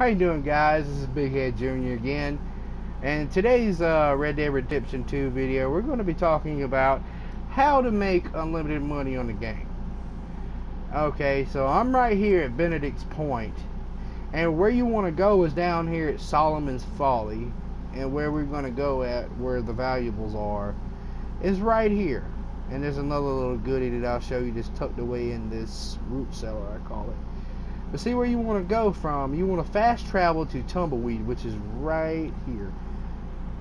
How you doing guys? This is Big Head Jr. again. And today's uh, Red Dead Redemption 2 video, we're going to be talking about how to make unlimited money on the game. Okay, so I'm right here at Benedict's Point. And where you want to go is down here at Solomon's Folly. And where we're going to go at, where the valuables are, is right here. And there's another little goodie that I'll show you just tucked away in this root cellar, I call it. But see where you want to go from. You want to fast travel to Tumbleweed, which is right here.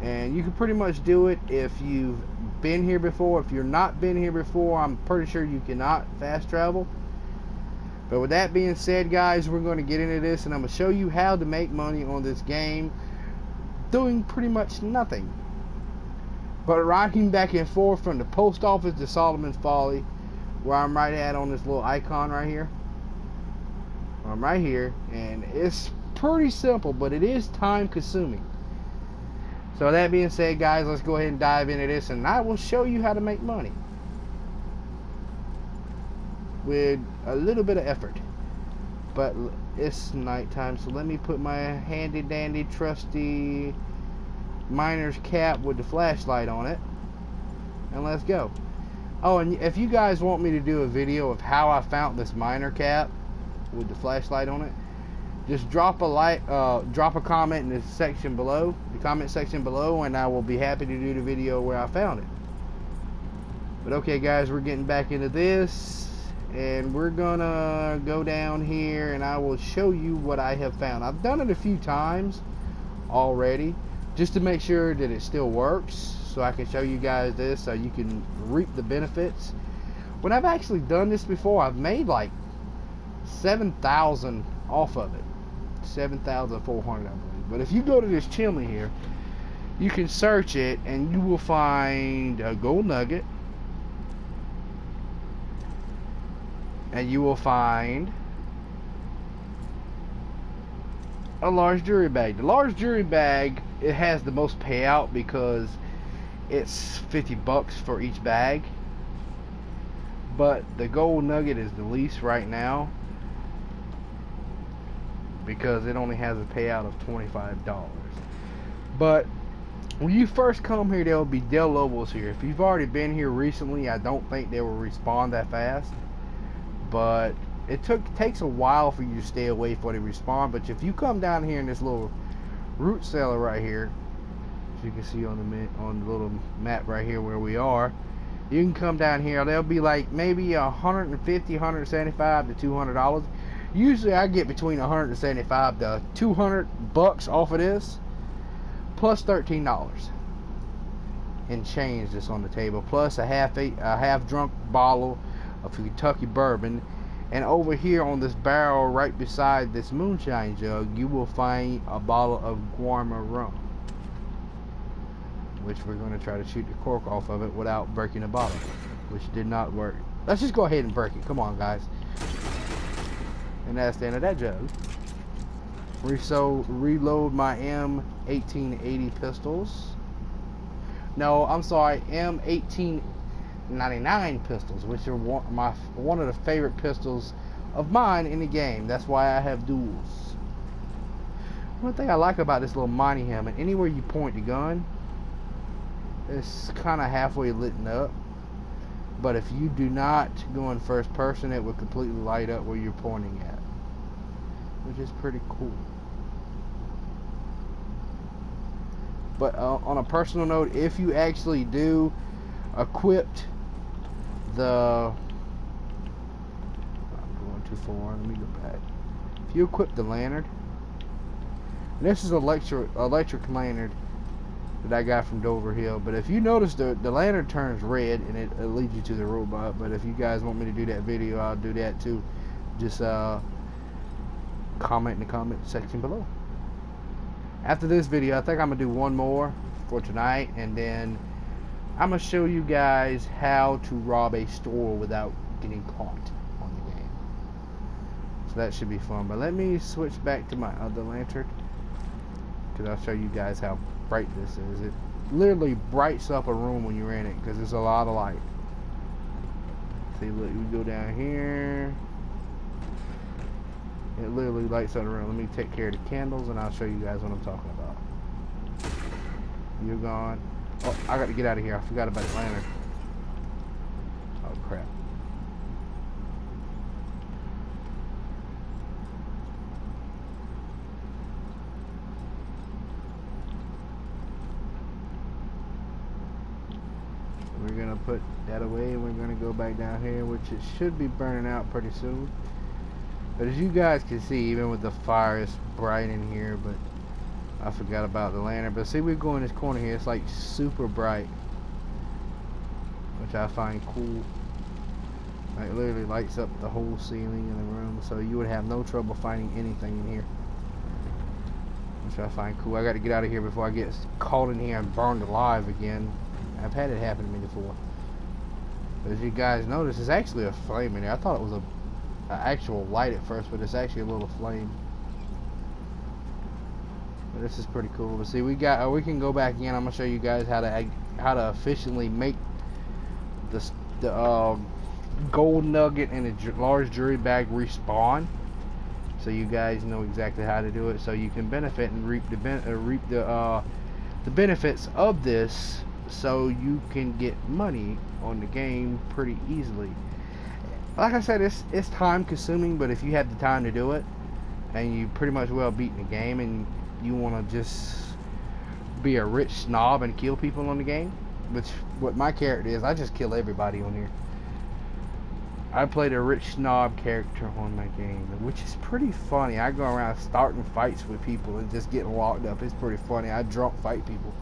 And you can pretty much do it if you've been here before. If you're not been here before, I'm pretty sure you cannot fast travel. But with that being said, guys, we're going to get into this and I'm going to show you how to make money on this game doing pretty much nothing. But rocking back and forth from the post office to Solomon's Folly, where I'm right at on this little icon right here. I'm right here, and it's pretty simple, but it is time consuming. So that being said, guys, let's go ahead and dive into this, and I will show you how to make money with a little bit of effort. But it's nighttime, so let me put my handy dandy trusty miner's cap with the flashlight on it, and let's go. Oh, and if you guys want me to do a video of how I found this miner cap with the flashlight on it, just drop a like, uh, drop a comment in the section below, the comment section below, and I will be happy to do the video where I found it. But okay, guys, we're getting back into this, and we're gonna go down here, and I will show you what I have found. I've done it a few times already, just to make sure that it still works, so I can show you guys this, so you can reap the benefits. When I've actually done this before, I've made like 7,000 off of it. 7,400 I believe. But if you go to this chimney here, you can search it and you will find a gold nugget. And you will find a large jewelry bag. The large jewelry bag, it has the most payout because it's 50 bucks for each bag. But the gold nugget is the least right now because it only has a payout of $25. But when you first come here, there will be Del Lobos here. If you've already been here recently, I don't think they will respond that fast. But it took takes a while for you to stay away for they respond. But if you come down here in this little root cellar right here, as you can see on the on the little map right here where we are, you can come down here. There'll be like maybe 150, 175 to 200 dollars usually I get between 175 to 200 bucks off of this plus $13 and change this on the table plus a half a, a half drunk bottle of Kentucky bourbon. And over here on this barrel right beside this moonshine jug you will find a bottle of Guarma rum which we're going to try to shoot the cork off of it without breaking the bottle which did not work. Let's just go ahead and break it. Come on guys and that's the end of that jug. Reso reload my M1880 pistols. No, I'm sorry, M1899 pistols, which are one, my one of the favorite pistols of mine in the game. That's why I have duels. One thing I like about this little mining helmet, anywhere you point the gun, it's kind of halfway lit up. But if you do not go in first person, it will completely light up where you're pointing at which is pretty cool. But uh, on a personal note, if you actually do equip the I'm going too far. Let me go back. If you equip the lantern, this is a electric electric lantern that I got from Dover Hill. But if you notice, the the lantern turns red and it, it leads you to the robot. But if you guys want me to do that video, I'll do that too. Just uh comment in the comment section below. After this video, I think I'm going to do one more for tonight, and then I'm going to show you guys how to rob a store without getting caught on the game. So that should be fun. But let me switch back to my other lantern, because I'll show you guys how bright this is. It literally brights up a room when you're in it, because there's a lot of light. See, look, we go down here It literally lights up the room. Let me take care of the candles and I'll show you guys what I'm talking about. You're gone. Oh, I got to get out of here. I forgot about the lantern. Oh, crap. To put that away and we're to go back down here, which it should be burning out pretty soon. But as you guys can see, even with the fire, it's bright in here, but I forgot about the lantern. But see, we go in this corner here, it's like super bright, which I find cool. Like literally lights up the whole ceiling in the room, so you would have no trouble finding anything in here. Which I find cool. I got to get out of here before I get caught in here and burned alive again. I've had it happen to me before. But as you guys notice, it's actually a flame in there. I thought it was a actual light at first, but it's actually a little flame. But this is pretty cool. But see, we got uh, we can go back in. I'm gonna show you guys how to how to efficiently make the the uh, gold nugget and a large jewelry bag respawn. So you guys know exactly how to do it. So you can benefit and reap the ben uh, reap the uh, the benefits of this. So you can get money on the game pretty easily like I said, it's it's time consuming, but if you have the time to do it, and you pretty much well beaten the game, and you want to just be a rich snob and kill people on the game, which what my character is, I just kill everybody on here. I played a rich snob character on my game, which is pretty funny. I go around starting fights with people and just getting locked up. It's pretty funny. I drunk fight people.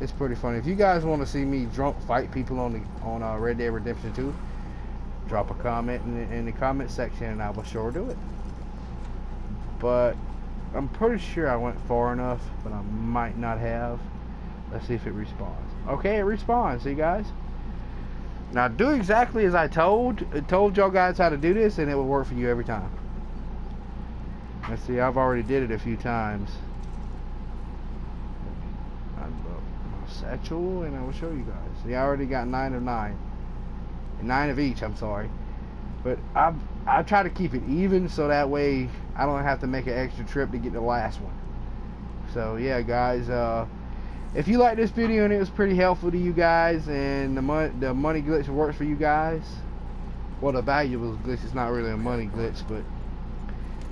It's pretty funny. If you guys want to see me drunk fight people on the on uh, Red Dead Redemption 2, drop a comment in the, in the comment section and I will sure do it. But I'm pretty sure I went far enough, but I might not have. Let's see if it responds. Okay, it responds. See, guys? Now, do exactly as I told. Told y'all guys how to do this, and it will work for you every time. Let's see, I've already did it a few times. I satchel, and I will show you guys. I already got 9 of 9 nine of each. I'm sorry, but I I try to keep it even so that way I don't have to make an extra trip to get the last one. So yeah, guys. Uh, if you like this video and it was pretty helpful to you guys, and the money the money glitch works for you guys, well the valuables glitch is not really a money glitch, but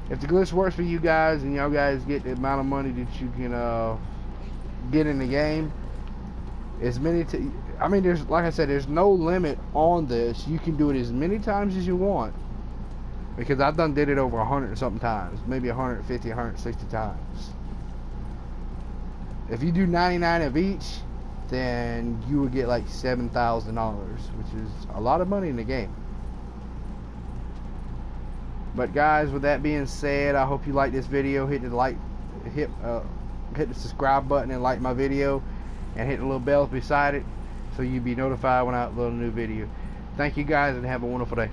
if the glitch works for you guys and y'all guys get the amount of money that you can uh, get in the game, as many I mean there's like I said there's no limit on this. You can do it as many times as you want. Because I've done did it over 100 something times. Maybe 150 160 times. If you do 99 of each then you would get like $7,000 which is a lot of money in the game. But guys with that being said I hope you like this video. Hit the like hit uh, hit the subscribe button and like my video and hit the little bell beside it so you'll be notified when I upload a new video. Thank you guys and have a wonderful day.